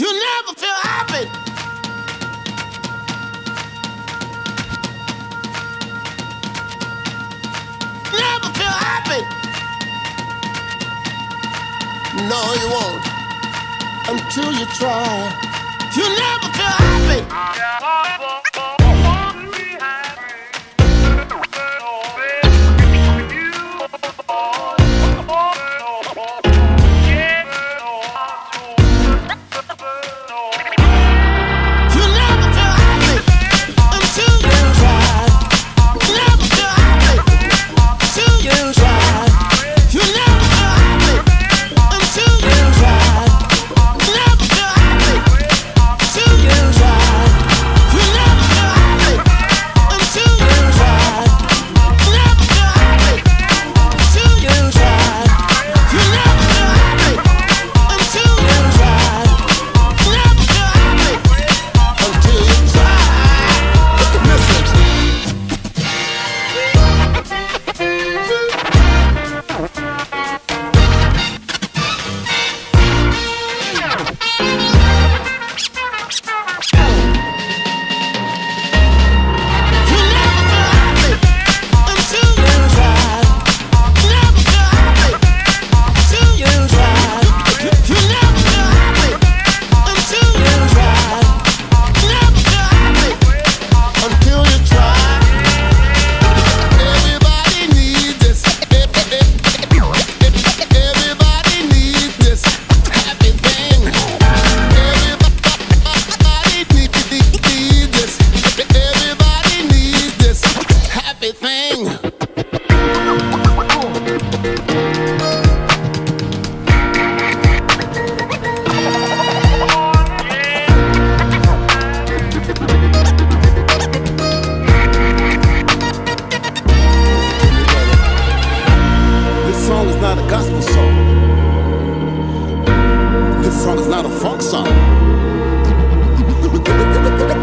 You never feel happy. Never feel happy. No, you won't until you try. You never feel happy.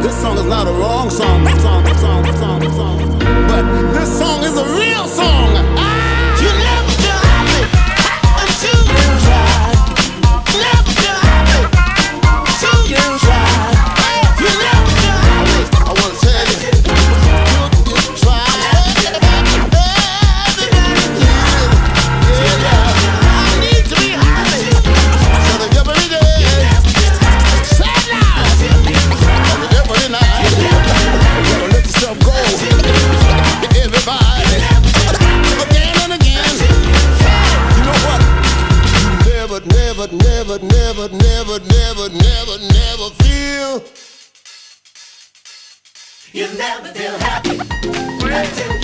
This song is not a wrong song, song, song, song, song. But this song is a real song. never, never, never, never, never, never feel. You never feel happy until